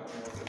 Gracias.